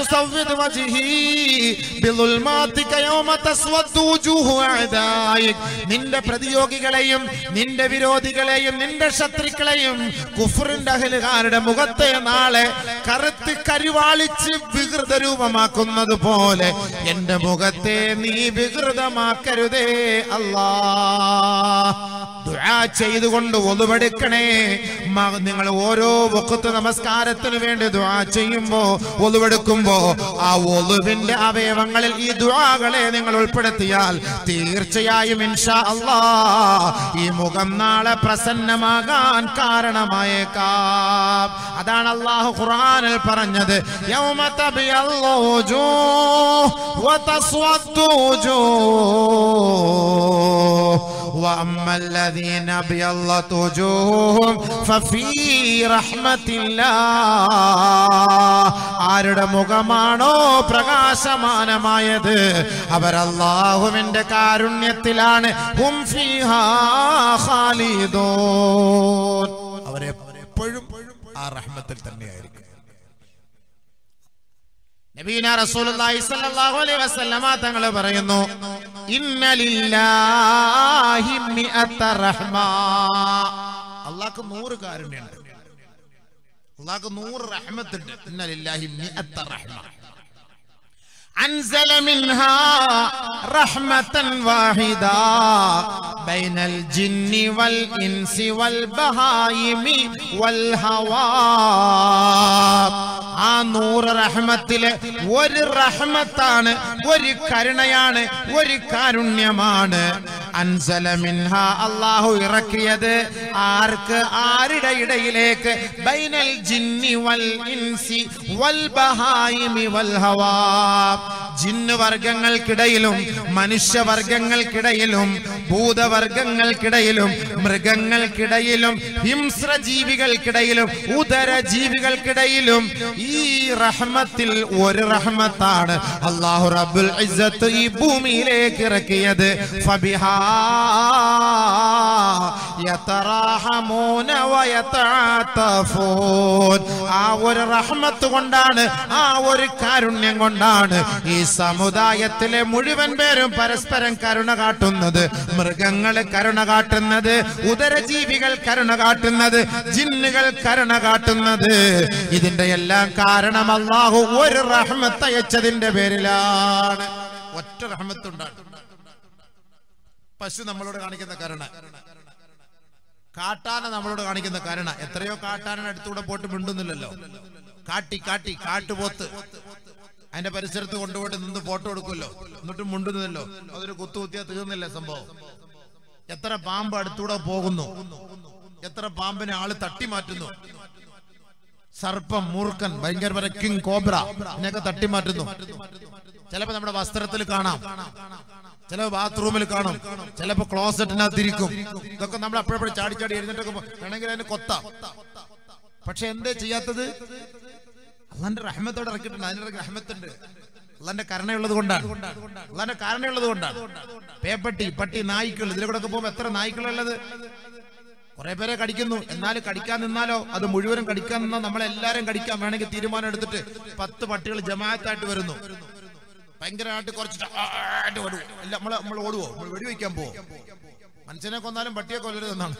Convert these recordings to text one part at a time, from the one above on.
തുസവ്വിദ് വജ്ഹി ബിളുൽമാതിക യൗമ തസ്വദ്ദു വജൂഹു അഅദായിക് നിന്റെ പ്രതിയോഗികളെയും നിന്റെ വിരോധികളെയും നിന്റെ ശത്രുക്കളെയും കുഫറിന്റെ അഹലുകാരുടെ മുഖത്തെ നാളെ കറുത്ത് കരുവാളിച്ച് വികൃത രൂപമാക്കുന്നത് പോലെ എന്റെ മുഖത്തെ നീ വികൃതമാക്കരുതേ അല്ലാ. ദുആ ചെയ്തുകൊണ്ട് ഒതുവെടുക്കണേ നിങ്ങൾ ഓരോ വക്കത്ത് നമസ്കാരത്തിന് വേണ്ടി ദുആ ചെയ്യുമ്പോ ഒതുവെടുക്കുമ്പോ ആ ഒളുവിന്റെ അവയവങ്ങളിൽ ഈ ദുആകളെ നിങ്ങൾ ഉൾപ്പെടുത്തിയാൽ തീർച്ചയായും ഇൻഷാ അള്ളാ ഈ മുഖം നാളെ പ്രസന്നമാകാൻ കാരണമായേക്കാം. അതാണ് അള്ളാഹു ഖുർആനിൽ പറഞ്ഞത് യൗമ തബിയല്ലു വജൂഹ് വതസ്വദ്ദു വജൂഹ് وأما الذين ابيضت وجوههم ففي رحمة الله ആരുടെ മുഖമാണോ പ്രകാശമാനമായത് അവർ അള്ളാഹുവിന്റെ കാരുണ്യത്തിലാണ് ഹും ഫീഹാ ഖാലിദൂൻ അവരെപ്പോഴും ആ റഹ്മത്തിൽ തന്നെയായിരിക്കും നബീന റസൂലുള്ളാഹി സ്വല്ലല്ലാഹു അലൈഹി വസല്ലമ തങ്ങൾ പറയുന്നു അള്ളാഹ്ക്ക് നൂറ് കാരുണ്യുണ്ട്. അള്ളാഹ്ക്ക് നൂറ് റഹ്മത്തുണ്ട്. ഇന്നലില്ലാഹി മിഅത്ത റഹ്മ. അൻസല മിൻഹാ റഹ്മതൻ വാഹിദ. بين الجن والإنس والبهائم والهواء ആ നൂറ് റഹ്മത്തില് ഒരു റഹ്മത്താണ് ഒരു കരുണയാണ് ഒരു കാരുണ്യമാണ് അൻസല മിൻഹ അള്ളാഹു ഇറക്കിയത് ആർക്ക് ആരുടെ ഇടയിലേക്ക് ബൈനൽ ജിന്നി വൽ ഇൻസി വൽ ബഹായിമി വൽ ഹവാ ജിന്ന് വർഗങ്ങൾക്കിടയിലും മനുഷ്യവർഗങ്ങൾക്കിടയിലും ഭൂതവർഗങ്ങൾക്കിടയിലും മൃഗങ്ങൾക്കിടയിലും ഹിംസ്ര ജീവികൾക്കിടയിലും ഉദര ജീവികൾക്കിടയിലും ഈ റഹ്മത്തിൽ ഒരു റഹ്മത്താണ് അള്ളാഹു റബ്ബുൽ ഈ ഭൂമിയിലേക്ക് ഇറക്കിയത് ഫബിഹാ ആ ഒരു റഹ്മത്ത് കൊണ്ടാണ് ആ ഒരു കാരുണ്യം കൊണ്ടാണ് ഈ സമുദായത്തിലെ മുഴുവൻ പേരും പരസ്പരം കരുണ കാട്ടുന്നത് മൃഗങ്ങൾ കരുണ കാട്ടുന്നത് ഉദരജീവികൾ കരുണ കാട്ടുന്നത് ജിന്നുകൾ കരുണ കാട്ടുന്നത്. ഇതിന്റെ എല്ലാം കാരണം അള്ളാഹു ഒരു റഹ്മത്ത് അയച്ചതിന്റെ പേരിലാണ്. ഒറ്റ റഹ്മത്തുണ്ടാണ്. പശു നമ്മളോട് കാണിക്കുന്ന കരുണ. കാട്ടാന നമ്മളോട് കാണിക്കുന്ന കരുണ. എത്രയോ കാട്ടാനടുത്തൂടെ പോയിട്ട് മിണ്ടുന്നില്ലല്ലോ. കാട്ടി കാട്ടി കാട്ടുപോത്ത്. അതിന്റെ പരിസരത്ത് കൊണ്ടുപോയിട്ട് നിന്ന് ഫോട്ടോ എടുക്കുമല്ലോ. എന്നിട്ട് മുണ്ടുന്നല്ലോ അതൊരു കുത്തുകുത്തിയാ തീർന്നില്ല സംഭവം? എത്ര പാമ്പ് അടുത്തൂടെ പോകുന്നു? എത്ര പാമ്പിനെ ആൾ തട്ടി മാറ്റുന്നു? സർപ്പം മൂർഖൻ ഭയങ്കര കിങ് കോബ്ര ഇതിനൊക്കെ തട്ടി മാറ്റുന്നു. ചിലപ്പോ നമ്മുടെ വസ്ത്രത്തിൽ കാണാം. ചിലപ്പോ ബാത്റൂമിൽ കാണും. ചിലപ്പോ ക്ലോസറ്റിനകത്തിരിക്കും. ഇതൊക്കെ നമ്മൾ അപ്പോഴപ്പോഴും ചാടി ചാടി എഴുന്നിട്ടൊക്കെ വേണമെങ്കിൽ അതിന് കൊത്താം. പക്ഷെ എന്തേ ചെയ്യാത്തത്? അള്ളാന്റെ റഹ്മത്തോടെ ഇറക്കിയിട്ടുണ്ട്. അതിന്റെ റഹ്മത്തുണ്ട്. അള്ളാന്റെ കരുണയുള്ളത് കൊണ്ടാണ്. അള്ളാന്റെ കാരണയുള്ളത് കൊണ്ടാണ്. പേപ്പട്ടി പട്ടി നായ്ക്കൾ ഇതിലെ കൂടെ ഒക്കെ പോകുമ്പോ എത്ര നായ്ക്കളുള്ളത് കുറെ പേരെ കടിക്കുന്നു. എന്നാലും കടിക്കാൻ നിന്നാലോ? അത് മുഴുവനും കടിക്കാൻ നിന്നാൽ നമ്മളെല്ലാരും കടിക്കാൻ വേണമെങ്കിൽ തീരുമാനം എടുത്തിട്ട് പത്ത് പട്ടികൾ ജമാഅത്തായിട്ട് വരുന്നു. ഭയങ്കരമായിട്ട് കുറച്ചിട്ട് ഓടുവോ നമ്മൾ നമ്മൾ ഓടുവോ? വെടിവെക്കാൻ പോവോ? മനുഷ്യനെ കൊന്നാലും പട്ടിയെ കൊല്ലരുതെന്നാണ്.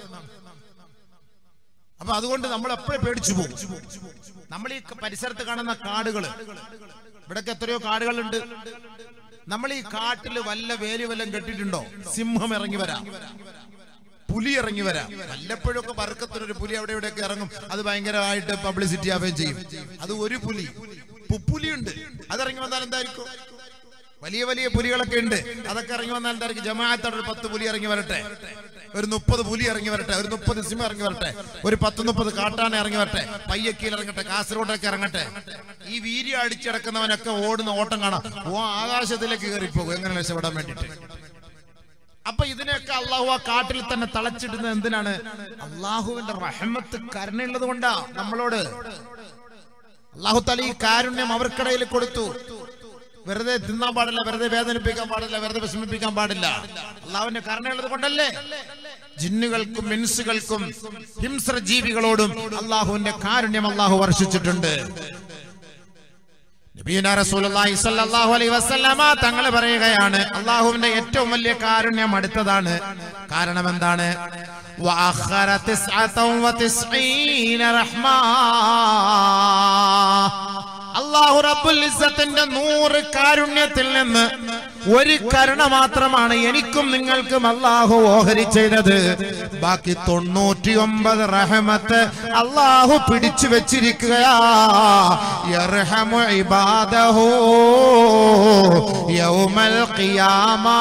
അപ്പൊ അതുകൊണ്ട് നമ്മൾ എപ്പോഴും പേടിച്ചു പോകും. നമ്മൾ ഈ പരിസരത്ത് കാണുന്ന കാടുകൾ ഇവിടൊക്കെ എത്രയോ കാടുകളുണ്ട്. നമ്മൾ ഈ കാട്ടിൽ വല്ല വേലി വല്ലം കെട്ടിട്ടുണ്ടോ സിംഹം ഇറങ്ങി വരാം. പുലി ഇറങ്ങി വരാം. വല്ലപ്പോഴൊക്കെ വർക്കത്തിനൊരു പുലി അവിടെ ഇവിടെയൊക്കെ ഇറങ്ങും. അത് ഭയങ്കരമായിട്ട് പബ്ലിസിറ്റി ആവുകയും ചെയ്യും. അത് ഒരു പുലി. പുപ്പുലിയുണ്ട് അതിറങ്ങി വന്നാൽ എന്തായിരിക്കും? വലിയ വലിയ പുലികളൊക്കെ ഉണ്ട്. അതൊക്കെ ഇറങ്ങി വന്നാൽ എന്തായിരിക്കും? ജമാഅത്തോടെ ഒരു പത്ത് പുലി ഇറങ്ങി വരട്ടെ. ഒരു മുപ്പത് പുലി ഇറങ്ങി വരട്ടെ ഒരു മുപ്പത് സിംഹം ഇറങ്ങി വരട്ടെ ഒരു പത്ത് മുപ്പത് കാട്ടാന ഇറങ്ങി വരട്ടെ പയ്യക്കീൽ ഇറങ്ങട്ടെ കാസർഗോഡൊക്കെ ഇറങ്ങട്ടെ. ഈ വീര്യം അടിച്ചിടക്കുന്നവനൊക്കെ ഓടുന്ന ഓട്ടം കാണാം. ഓ ആകാശത്തിലേക്ക് കയറിപ്പോകും. എങ്ങനെ രക്ഷപ്പെടാൻ വേണ്ടിട്ട് അപ്പൊ ഇതിനെയൊക്കെ അള്ളാഹു ആ കാട്ടിൽ തന്നെ തളച്ചിടുന്നത് എന്തിനാണ്? അള്ളാഹുവിന്റെ റഹമത്ത് കരുണയുള്ളത് കൊണ്ടാ നമ്മളോട്. അള്ളാഹു തല ഈ കാരുണ്യം അവർക്കിടയിൽ കൊടുത്തു. വെറുതെ തിന്നാൻ പാടില്ല വെറുതെ വേദനിപ്പിക്കാൻ പാടില്ല വെറുതെ വിഷമിപ്പിക്കാൻ പാടില്ല. അള്ളാവിന്റെ കരുണയുള്ളത് കൊണ്ടല്ലേ? ജിന്നുകൾക്കും മിൻസുകൾക്കും ഹിംസ്ര ജീവികളോടും അള്ളാഹുവിന്റെ കാരുണ്യം അള്ളാഹു വർഷിച്ചിട്ടുണ്ട്. തങ്ങൾ പറയുകയാണ് അള്ളാഹുവിന്റെ ഏറ്റവും വലിയ കാരുണ്യം അടുത്തതാണ്. കാരണം എന്താണ്? റഹ്മാ. അള്ളാഹു റബ്ബുൽ ഇസ്സത്തിന്റെ നൂറ് കാരുണ്യത്തിൽ നിന്ന് ഒരു കരുണ മാത്രമാണ് എനിക്കും നിങ്ങൾക്കും അള്ളാഹു ഓഹരി ചെയ്തത്. ബാക്കി തൊണ്ണൂറ്റിയൊമ്പത് റഹമത്ത് അള്ളാഹു പിടിച്ചു വെച്ചിരിക്കുകയാ. യൗമൽ ഖിയാമാ.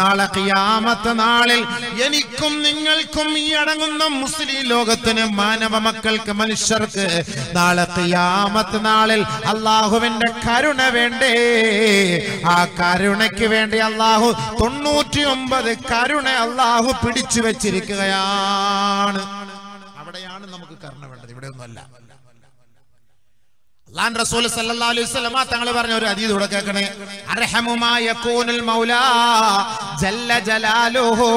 നാളെ ഖിയാമത്ത് നാളിൽ എനിക്കും നിങ്ങൾക്കും ഈ അടങ്ങുന്ന മുസ്ലിം ലോകത്തിന് മാനവ മക്കൾക്ക് മനുഷ്യർക്ക് നാളെ ഖിയാമത്ത് നാളിൽ അള്ളാഹുവിന്റെ കരുണ വേണ്ടേ? ആ കരുണയ്ക്ക് വേണ്ടി അള്ളാഹു തൊണ്ണൂറ്റി ഒമ്പത് കരുണ അള്ളാഹു പിടിച്ചു വെച്ചിരിക്കുകയാണ്. അവിടെയാണ് നമുക്ക് കരുണ വേണ്ടത്. ഇവിടെ ഒന്നുമല്ല സല്ലല്ലാഹു അലൈഹി പറഞ്ഞ ഒരു ഹദീസ് ഇവിടെ മൗലാ ജല്ല ജലാലുഹു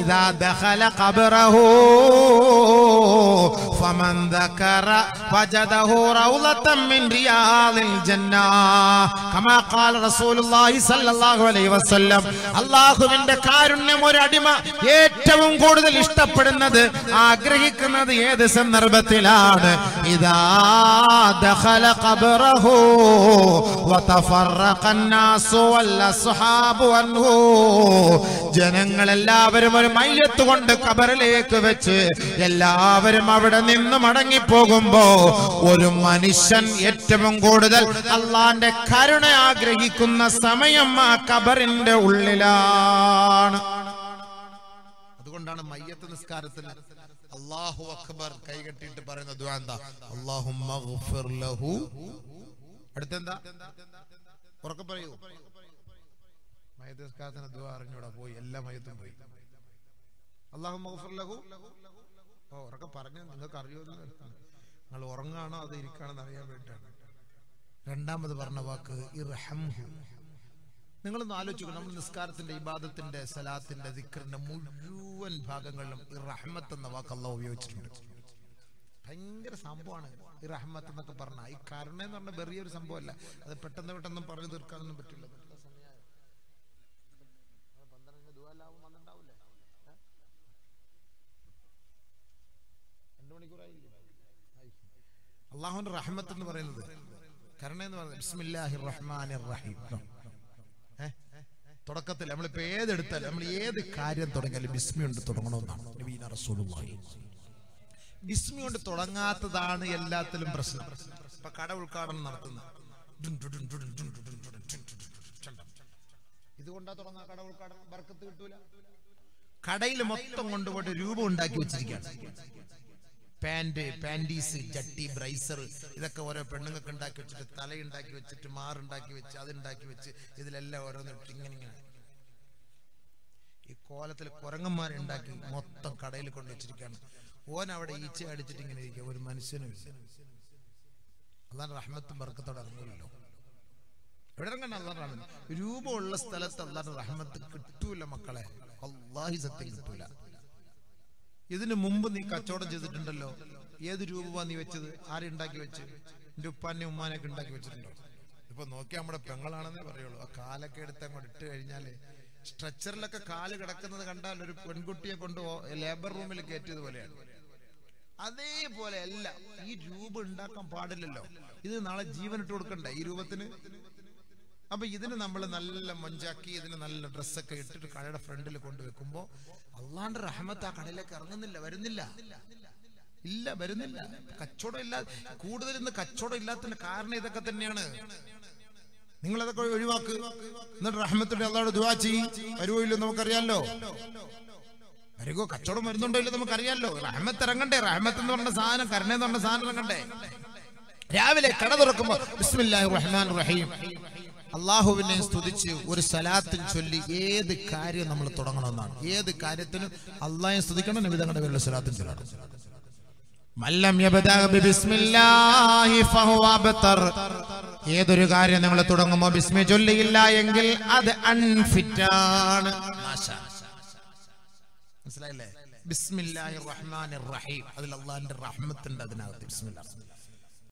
ഇദാ ദഖല ഫമൻ ദക്കറ മിൻ ജന്ന. കമാ ഖാല റസൂലുള്ളാഹി അലൈഹി വസല്ലം കാരുണ്യം ഒരു അടിമ ഏറ്റവും കൂടുതൽ ഇഷ്ടപ്പെടുന്നത് ആഗ്രഹിക്കുന്നത് ഏത് സന്ദർഭത്തിലാണ്? ഇദാ قبره وتفرق الناس والأصحاب عنه ജനങ്ങൾ എല്ലാവരും ഒരു മയ്യത്ത് കൊണ്ട് കബറിലേക്ക് വെച്ച് എല്ലാവരും അവിടെ നിന്ന് മടങ്ങിപ്പോകുമ്പോ ഒരു മനുഷ്യൻ ഏറ്റവും കൂടുതൽ അള്ളാന്റെ കരുണ ആഗ്രഹിക്കുന്ന സമയം ആ കബറിന്റെ ഉള്ളിലാണ് അതുകൊണ്ടാണ് മയ്യത്ത് നിസ്കാരത്തിന് അള്ളാഹു അക്ബർ കൈകെട്ടിയിട്ട് പറയുന്ന ദുആ എന്താ? അള്ളാഹു അടുത്തെന്താ? ഉറക്കെ പറയൂ. മയ്യത്ത് നിസ്കാരത്തിന് ദുആ അറിഞ്ഞൂടാ പോയി. എല്ലാ മയ്യത്തും പോയി. അള്ളാഹു ലഹു. ഓ ഉറക്കെ പറഞ്ഞു നിങ്ങൾക്ക് അറിയോ നിങ്ങൾ ഉറങ്ങാണോ അത് ഇരിക്കാണെന്ന് അറിയാൻ വേണ്ടിയിട്ടാണ്. രണ്ടാമത് പറഞ്ഞ വാക്ക് ഇർഹംഹു. നിങ്ങളൊന്ന് ആലോചിക്കും നമ്മൾ നിസ്കാരത്തിന്റെ ഇബാദത്തിന്റെ സലാത്തിന്റെ ദിക്കറിന്റെ മുഴുവൻ ഭാഗങ്ങളിലും ഈ റഹ്മത്ത് എന്ന വാക്ക് ഉപയോഗിച്ചിട്ടുണ്ട്. ഭയങ്കര സംഭവമാണ് ഈ റഹ്മത്ത് എന്നൊക്കെ പറഞ്ഞ ഈ കരുണ എന്ന് പറഞ്ഞ ചെറിയൊരു സംഭവമല്ല. അത് പെട്ടെന്ന് പെട്ടെന്ന് പറഞ്ഞു തീർക്കാനൊന്നും പറ്റില്ല. അള്ളാഹുന്റെ റഹ്മത്ത് എന്ന് പറയുന്നത് കരുണ എന്ന് പറയുന്നത്. ബിസ്മില്ലാഹിർ റഹ്മാനിർ റഹീം? തുടക്കത്തിൽ നമ്മൾ ഇപ്പൊ ഏതെടുത്താലും നമ്മൾ ഏത് കാര്യം തുടങ്ങിയാലും ബിസ്മി കൊണ്ട് തുടങ്ങണമെന്നാണ് നബീന റസൂലുള്ളാഹി ബിസ്മി കൊണ്ട് തുടങ്ങാത്തതാണ് എല്ലാത്തിലും പ്രശ്നം ഇപ്പൊ കട ഉദ്ഘാടനം നടത്തുന്ന ഇതുകൊണ്ടാ തുടങ്ങാ കട ഉദ്ഘാടനം കിട്ടൂല കടയിൽ മൊത്തം കൊണ്ടുപോയിട്ട് രൂപം ഉണ്ടാക്കി വെച്ചിരിക്കുകയാണ് പാന്റ് പാന്റീസ് ജട്ടി ബ്രൈസർ ഇതൊക്കെ ഓരോ പെണ്ണുങ്ങൾക്ക് ഉണ്ടാക്കി വെച്ചിട്ട് തലയുണ്ടാക്കി വെച്ചിട്ട് മാറുണ്ടാക്കി വെച്ച് അതുണ്ടാക്കി വെച്ച് ഇതിലെല്ലാം ഓരോന്നിട്ട് ഇങ്ങനെ ഇങ്ങനെ. ഈ കോലത്തിൽ കുരങ്ങന്മാരുണ്ടാക്കി മൊത്തം കടയിൽ കൊണ്ടു വെച്ചിരിക്കുകയാണ്. ഓൻ അവിടെ ഈച്ച അടിച്ചിട്ട് ഇങ്ങനെ ഇരിക്കുക. ഒരു മനുഷ്യനും അതാണ് റഹ്മത്തും ബർക്കത്തോടെ ഇറങ്ങൂലല്ലോ എവിടെ ഇറങ്ങണം അള്ളാഹ് രൂപമുള്ള സ്ഥലത്ത് അള്ളാഹ് റഹ്മത്ത് കിട്ടൂല മക്കളെ. അള്ളാഹി സത്യം കിട്ടൂല. ഇതിനു മുമ്പ് നീ കച്ചവടം ചെയ്തിട്ടുണ്ടല്ലോ. ഏത് രൂപമാ നീ വെച്ചത്? ആരുണ്ടാക്കി വെച്ച്? എന്റെ ഉപ്പാനെ ഉമ്മാനൊക്കെ ഉണ്ടാക്കി വെച്ചിട്ടുണ്ടോ? ഇപ്പൊ നോക്കി നമ്മുടെ പെങ്ങളാണെന്നേ പറയുള്ളൂ. ആ കാലൊക്കെ എടുത്ത് അങ്ങോട്ട് ഇട്ട് കഴിഞ്ഞാൽ സ്ട്രെച്ചറിലൊക്കെ കാൽ കിടക്കുന്നത് കണ്ടാൽ ഒരു പെൺകുട്ടിയെ കൊണ്ട് ലേബർ റൂമിൽ കയറ്റിയത് പോലെയാണ്. അതേപോലെ അല്ല ഈ രൂപം ഉണ്ടാക്കാൻ പാടില്ലല്ലോ. ഇത് നാളെ ജീവനിട്ട് കൊടുക്കണ്ടേ? ഈ രൂപത്തിന്? അപ്പൊ ഇതിന് നമ്മൾ നല്ല മൊഞ്ചാക്കി ഇതിന് നല്ല ഡ്രസ്സൊക്കെ ഇട്ടിട്ട് കടയുടെ ഫ്രണ്ടിൽ കൊണ്ടുവെക്കുമ്പോ അള്ളാണ്ട് റഹമത്ത് ആ കടയിലേക്ക് ഇറങ്ങുന്നില്ല വരുന്നില്ല. ഇല്ല വരുന്നില്ല. കച്ചവടം ഇല്ല കൂടുതൽ ഇന്ന് കച്ചവടം ഇല്ലാത്തതിന്റെ കാരണം ഇതൊക്കെ തന്നെയാണ്. നിങ്ങൾ അതൊക്കെ ഒഴിവാക്ക്. എന്നിട്ട് റഹ്മത്തിന്റെ അള്ളാഹോട് ദുവാ ചെയ്യും. വരുവോ ഇല്ലോ നമുക്കറിയാലോ? വരുമോ കച്ചവടം വരുന്നുണ്ടോ ഇല്ലോ നമുക്കറിയാലോ? റഹ്മത്ത് ഇറങ്ങണ്ടേ? റഹ്മത്ത് എന്ന് പറഞ്ഞ സാധനം കരുണ എന്ന് പറഞ്ഞ സാധനം ഇറങ്ങണ്ടേ? രാവിലെ കട തുറക്കുമ്പോ ബിസ്മില്ലാഹി റഹ്മാൻ റഹീം. അള്ളാഹുവിനെ സ്തുതിച്ച് ഒരു സലാത്തിൽ ചൊല്ലി ഏത് കാര്യം നമ്മൾ തുടങ്ങണമെന്നാണ്. ഏത് കാര്യത്തിനും അള്ളാഹെ സ്തുതിക്കണം നബിതങ്ങളുടെ പേരിൽ സലാത്തിൽ ചൊല്ലണം. ഏതൊരു കാര്യം നിങ്ങൾ തുടങ്ങുമോ ബിസ്മി ചൊല്ലിയില്ല എങ്കിൽ അത് അൺഫിറ്റാണ്. മനസ്സിലായില്ലേ? ബിസ്മില്ലാഹിർ റഹ്മാനിർ റഹീം. അതിൽ അള്ളാഹിന്റെ റഹ്മത്തുണ്ട് അതിനകത്ത്. ബിസ്മില്ലാ.